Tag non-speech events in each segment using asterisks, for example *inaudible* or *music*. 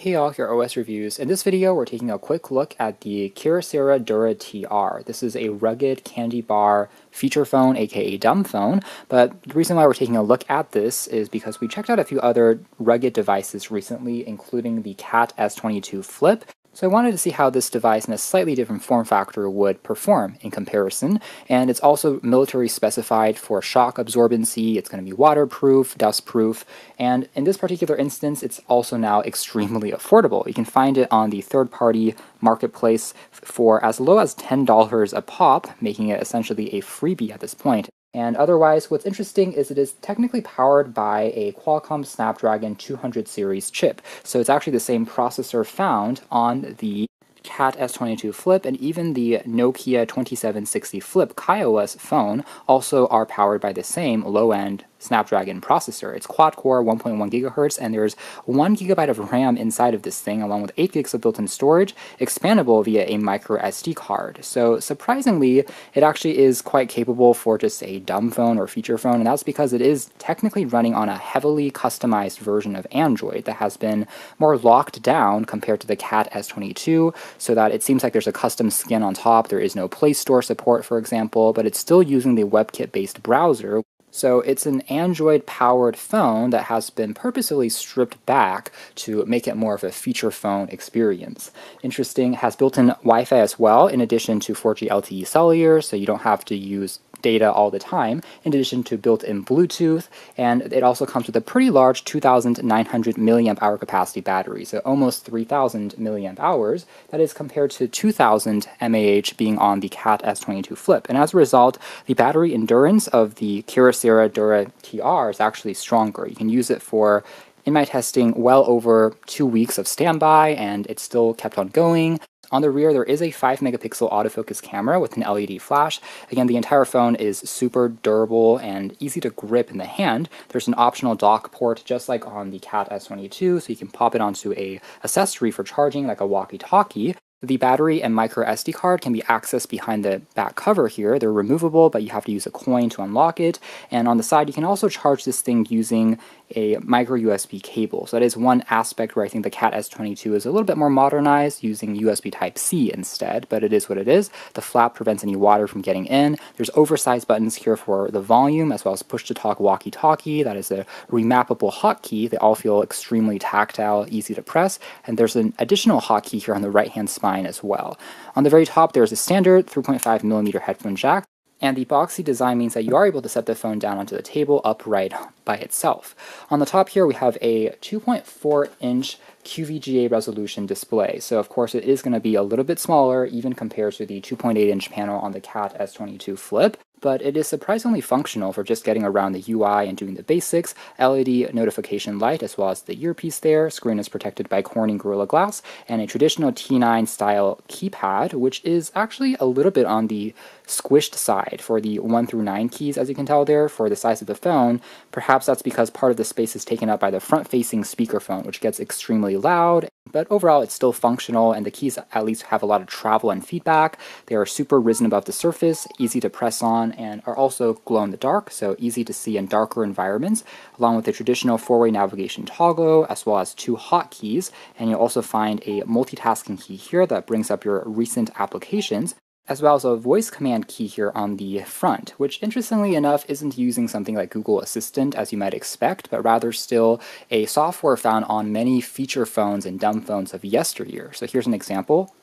Hey all, here OS Reviews. In this video, we're taking a quick look at the Kyocera Dura TR. This is a rugged candy bar feature phone, aka dumb phone, but the reason why we're taking a look at this is because we checked out a few other rugged devices recently, including the Cat S22 Flip, so I wanted to see how this device in a slightly different form factor would perform in comparison, and it's also military specified for shock absorbency, it's going to be waterproof, dustproof, and in this particular instance, it's also now extremely affordable. You can find it on the third-party marketplace for as low as $10 a pop, making it essentially a freebie at this point. And otherwise, what's interesting is it is technically powered by a Qualcomm Snapdragon 200 series chip. So it's actually the same processor found on the Cat S22 Flip and even the Nokia 2760 Flip KaiOS phone also are powered by the same low-end Snapdragon processor. It's quad-core, 1.1 gigahertz, and there's 1 gigabyte of RAM inside of this thing, along with 8 gigs of built-in storage, expandable via a micro SD card. So surprisingly, it actually is quite capable for just a dumb phone or feature phone, and that's because it is technically running on a heavily customized version of Android that has been more locked down compared to the Cat S22, so that it seems like there's a custom skin on top. There is no Play Store support, for example, but it's still using the WebKit-based browser, so it's an Android powered phone that has been purposely stripped back to make it more of a feature phone experience. Interesting, has built-in Wi-Fi as well in addition to 4G LTE cellular, so you don't have to use data all the time, in addition to built-in Bluetooth, and it also comes with a pretty large 2,900 milliamp hour capacity battery, so almost 3,000 milliamp hours. That is compared to 2,000 mAh being on the Cat S22 Flip, and as a result, the battery endurance of the Kyocera Dura TR is actually stronger. You can use it for in my testing well over two weeks of standby and it still kept on going. On the rear, there is a 5 megapixel autofocus camera with an LED flash. Again, the entire phone is super durable and easy to grip in the hand. There's an optional dock port just like on the Cat S22, so you can pop it onto a accessory for charging like a walkie-talkie. The battery and micro SD card can be accessed behind the back cover here. They're removable, but you have to use a coin to unlock it. And on the side, you can also charge this thing using a micro USB cable. So that is one aspect where I think the Cat S22 is a little bit more modernized using USB Type-C instead, but it is what it is. The flap prevents any water from getting in. There's oversized buttons here for the volume as well as push-to-talk walkie-talkie. That is a remappable hotkey. They all feel extremely tactile, easy to press. And there's an additional hotkey here on the right-hand spine as well. On the very top, there's a standard 3.5 millimeter headphone jack and the boxy design means that you are able to set the phone down onto the table upright by itself. On the top here we have a 2.4 inch QVGA resolution display. So of course it is going to be a little bit smaller even compared to the 2.8 inch panel on the Cat S22 Flip but it is surprisingly functional for just getting around the UI and doing the basics. LED notification light as well as the earpiece there. Screen is protected by Corning Gorilla Glass and a traditional T9 style keypad, which is actually a little bit on the squished side for the 1 through 9 keys, as you can tell there, for the size of the phone. Perhaps that's because part of the space is taken up by the front-facing speakerphone, which gets extremely loud, but overall it's still functional, and the keys at least have a lot of travel and feedback. They are super risen above the surface, easy to press on, and are also glow in the dark, so easy to see in darker environments, along with the traditional four-way navigation toggle, as well as two hotkeys, and you'll also find a multitasking key here that brings up your recent applications, as well as a voice command key here on the front, which interestingly enough isn't using something like Google Assistant as you might expect, but rather still a software found on many feature phones and dumb phones of yesteryear. So here's an example.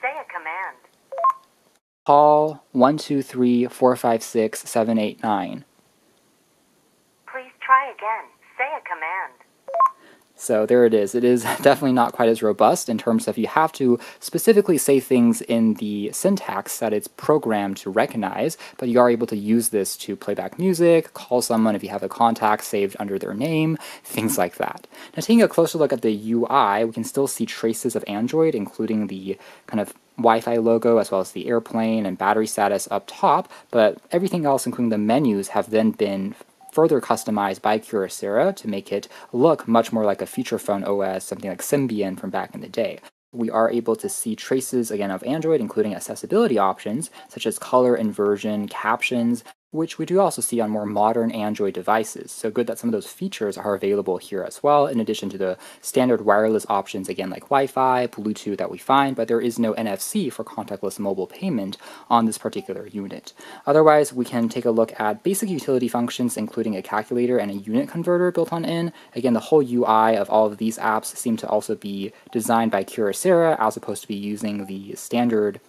Say a command. Call 123456789. Please try again. Say a command. So there it is. It is *laughs* definitely not quite as robust in terms of you have to specifically say things in the syntax that it's programmed to recognize, but you are able to use this to play back music, call someone if you have a contact saved under their name, things like that. Now taking a closer look at the UI, we can still see traces of Android, including the kind of Wi-Fi logo as well as the airplane and battery status up top, but everything else, including the menus, have then been further customized by Kyocera to make it look much more like a feature phone OS, something like Symbian from back in the day. We are able to see traces again of Android, including accessibility options such as color inversion, captions, which we do also see on more modern Android devices. So good that some of those features are available here as well, in addition to the standard wireless options, again, like Wi-Fi, Bluetooth that we find, but there is no NFC for contactless mobile payment on this particular unit. Otherwise, we can take a look at basic utility functions, including a calculator and a unit converter built on in. Again, the whole UI of all of these apps seem to also be designed by Kyocera as opposed to be using the standard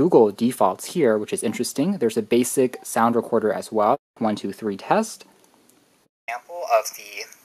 Google defaults here, which is interesting. There's a basic sound recorder as well. One, two, three test. Example of the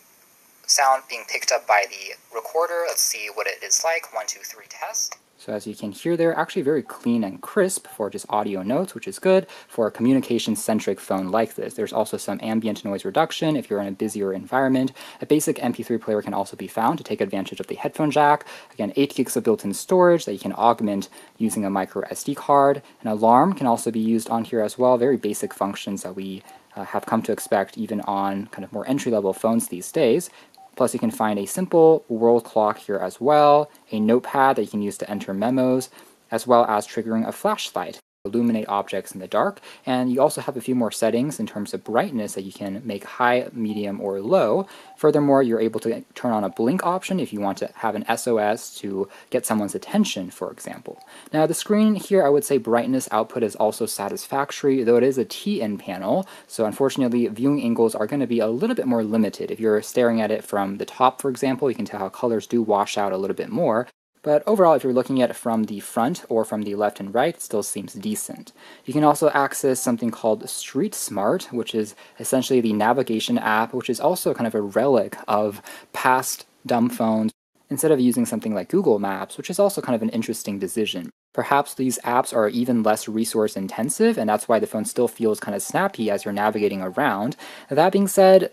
sound being picked up by the recorder. Let's see what it is like. One, two, three test. So as you can hear, they're actually very clean and crisp for just audio notes, which is good for a communication-centric phone like this. There's also some ambient noise reduction if you're in a busier environment. A basic MP3 player can also be found to take advantage of the headphone jack. Again, 8 gigs of built-in storage that you can augment using a micro SD card. An alarm can also be used on here as well. Very basic functions that we uh, have come to expect even on kind of more entry-level phones these days. Plus you can find a simple world clock here as well, a notepad that you can use to enter memos, as well as triggering a flashlight illuminate objects in the dark. And you also have a few more settings in terms of brightness that you can make high, medium, or low. Furthermore, you're able to turn on a blink option if you want to have an SOS to get someone's attention, for example. Now the screen here, I would say brightness output is also satisfactory, though it is a TN panel, so unfortunately viewing angles are going to be a little bit more limited. If you're staring at it from the top, for example, you can tell how colors do wash out a little bit more, but overall, if you're looking at it from the front or from the left and right, it still seems decent. You can also access something called Street Smart, which is essentially the navigation app, which is also kind of a relic of past dumb phones, instead of using something like Google Maps, which is also kind of an interesting decision. Perhaps these apps are even less resource intensive, and that's why the phone still feels kind of snappy as you're navigating around. That being said,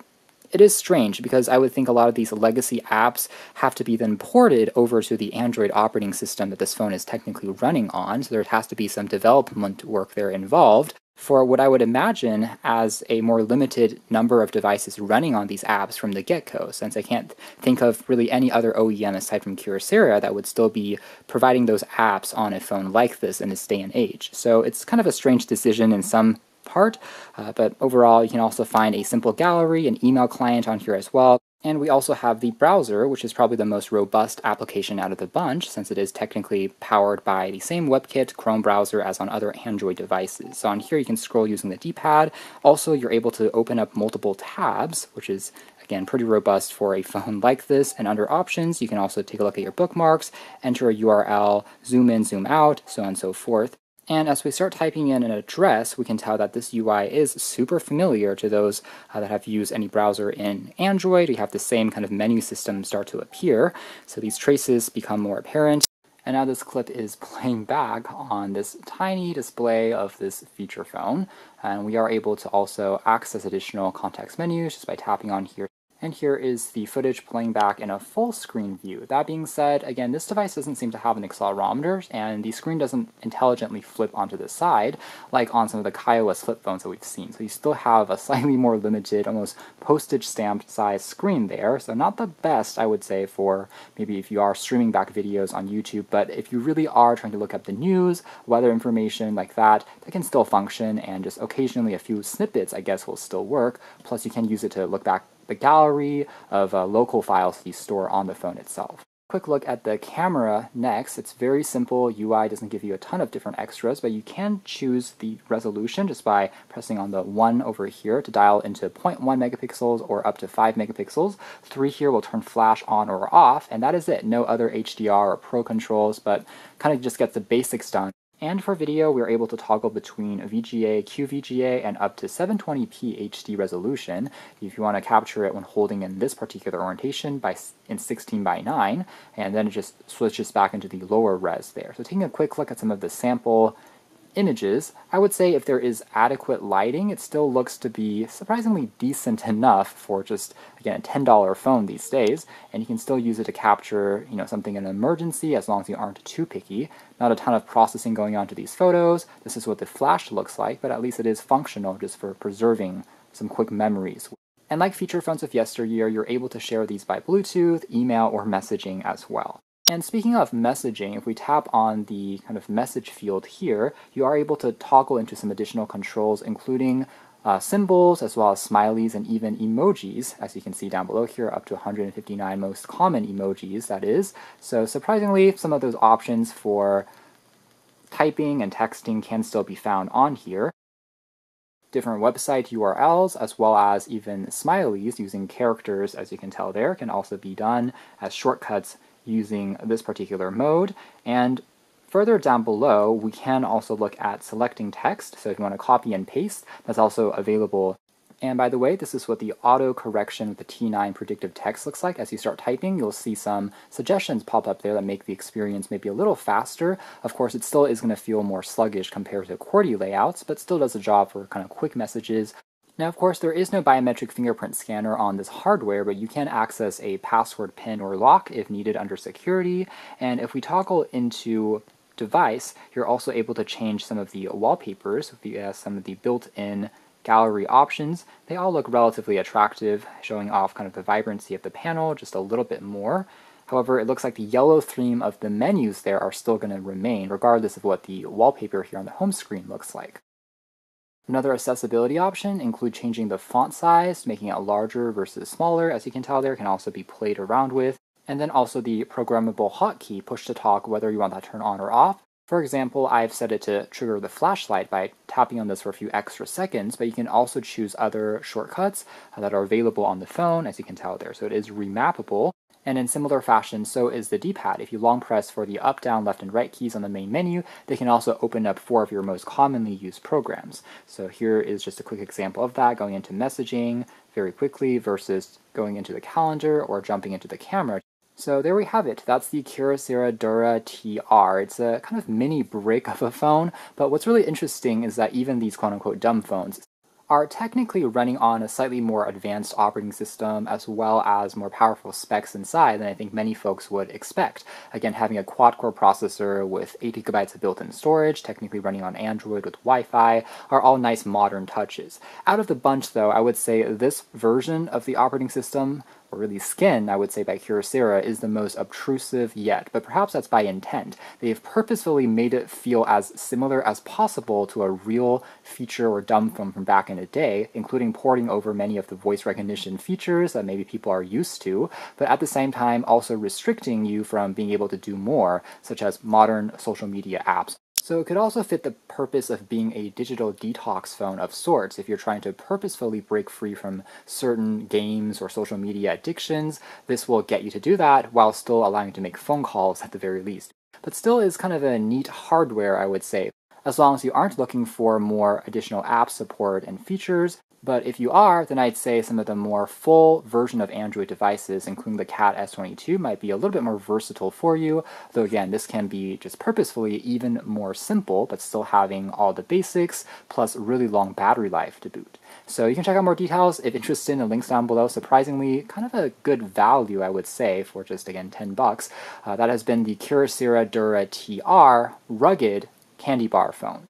it is strange because I would think a lot of these legacy apps have to be then ported over to the Android operating system that this phone is technically running on, so there has to be some development work there involved for what I would imagine as a more limited number of devices running on these apps from the get-go, since I can't think of really any other OEM aside from Kyocera that would still be providing those apps on a phone like this in this day and age. So it's kind of a strange decision in some Uh, but overall, you can also find a simple gallery, an email client on here as well. And we also have the browser, which is probably the most robust application out of the bunch, since it is technically powered by the same WebKit Chrome browser as on other Android devices. So on here you can scroll using the D-pad. Also, you're able to open up multiple tabs, which is again pretty robust for a *laughs* phone like this. And under options, you can also take a look at your bookmarks, enter a URL, zoom in, zoom out, so on and so forth. And as we start typing in an address, we can tell that this UI is super familiar to those uh, that have used any browser in Android. We have the same kind of menu system start to appear. So these traces become more apparent. And now this clip is *laughs* playing back on this tiny display of this feature phone. And we are able to also access additional context menus just by tapping on here and here is the footage playing back in a full screen view. That being said, again, this device doesn't seem to have an accelerometer, and the screen doesn't intelligently flip onto the side, like on some of the KaiOS flip phones that we've seen. So you still have a *laughs* slightly more limited, almost postage stamped size screen there, so not the best, I would say, for maybe if you are streaming back videos on YouTube, but if you really are trying to look up the news, weather information like that, that can still function, and just occasionally a few snippets, I guess, will still work. Plus, you can use it to look back the gallery of uh, local files you store on the phone itself. Quick look at the camera next. It's very simple. UI doesn't give you a ton of different extras, but you can choose the resolution just by pressing on the 1 over here to dial into 0.1 megapixels or up to 5 megapixels. 3 here will turn flash on or off, and that is it. No other HDR or Pro controls, but kind of just gets the basics done. And for video, we're able to toggle between VGA, QVGA, and up to 720p HD resolution if you want to capture it when holding in this particular orientation by in 16 by 9, and then it just switches back into the lower res there. So taking a quick look at some of the sample images, I would say if there is adequate lighting, it still looks to be surprisingly decent enough for just, again, a $10 phone these days, and you can still use it to capture, you know, something in an emergency as long as you aren't too picky. Not a ton of processing going on to these photos. This is what the flash looks like, but at least it is functional just for preserving some quick memories. And like feature phones of yesteryear, you're able to share these by Bluetooth, email, or messaging as well. And speaking of messaging, if we tap on the kind of message field here, you are able to toggle into some additional controls, including uh, symbols as well as smileys and even emojis, as you can see down below here, up to 159 most common emojis, that is. So surprisingly, some of those options for typing and texting can still be found on here. Different website URLs as well as even smileys using characters, as you can tell there, can also be done as shortcuts using this particular mode. And Further down below, we can also look at selecting text. So if you want to copy and paste, that's also available. And by the way, this is what the auto correction with the T9 predictive text looks like. As you start typing, you'll see some suggestions pop up there that make the experience maybe a little faster. Of course, it still is going to feel more sluggish compared to QWERTY layouts, but still does a job for kind of quick messages now, of course, there is no biometric fingerprint scanner on this hardware, but you can access a password pin or lock if needed under security. And if we toggle into device, you're also able to change some of the wallpapers via some of the built-in gallery options. They all look relatively attractive, showing off kind of the vibrancy of the panel just a little bit more. However, it looks like the yellow theme of the menus there are still going to remain, regardless of what the wallpaper here on the home screen looks like. Another accessibility option include changing the font size, making it larger versus smaller. As you can tell there, can also be played around with and then also the programmable hotkey push to talk whether you want that turned on or off. For example, I've set it to trigger the flashlight by tapping on this for a few extra seconds, but you can also choose other shortcuts uh, that are available on the phone, as you can tell there. So it is remappable. And in similar fashion, so is the D-pad. If you long press for the up, down, left, and right keys on the main menu, they can also open up four of your most commonly used programs. So here is just a quick example of that, going into messaging very quickly versus going into the calendar or jumping into the camera so there we have it. That's the Kyocera Dura TR. It's a kind of mini brick of a phone, but what's really interesting is that even these quote-unquote dumb phones are technically running on a slightly more advanced operating system as well as more powerful specs inside than I think many folks would expect. Again, having a quad-core processor with 8 gigabytes of built-in storage, technically running on Android with Wi-Fi, are all nice modern touches. Out of the bunch though, I would say this version of the operating system or really skin, I would say, by Kyocera is the most obtrusive yet, but perhaps that's by intent. They've purposefully made it feel as similar as possible to a real feature or dumb phone from back in the day, including porting over many of the voice recognition features that maybe people are used to, but at the same time also restricting you from being able to do more, such as modern social media apps. So it could also fit the purpose of being a digital detox phone of sorts if you're trying to purposefully break free from certain games or social media addictions. This will get you to do that while still allowing you to make phone calls at the very least. But still is kind of a neat hardware, I would say. As long as you aren't looking for more additional app support and features, but if you are, then I'd say some of the more full version of Android devices, including the Cat S22, might be a little bit more versatile for you. Though again, this can be just purposefully even more simple, but still having all the basics, plus really long battery life to boot. So you can check out more details if interested in the links down below. Surprisingly, kind of a good value, I would say, for just, again, 10 bucks. Uh, that has been the Kyocera Dura TR rugged candy bar phone.